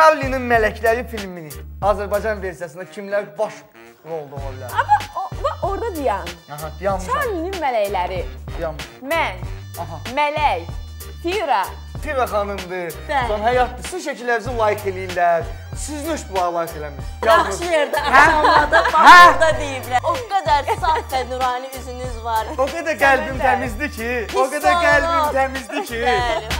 Charlie-nin Mələkləri filmini Azərbaycan versiyasında kimlər baş rolda ola bilər? Amma o- bax orada dayan. Aha, yanmışam. Charlie-nin mələkləri. Yanmışam. Mən, Aha. Mələk, Fira. Tiva xanımdır. Bəli. Son həyatdır. Sizin şəkillərinizi like eləyirlər. Siz nə bu like eləmir? Yaxşı yerdə axşamladı, Hə? baxırda hə? deyiblər. O qədər saf və nurani üzünüz var. O qədər qəlbim təmizdir ki, o qədər qəlbim təmizdir ki. Bəli.